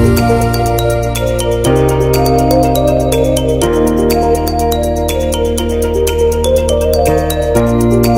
Thank you.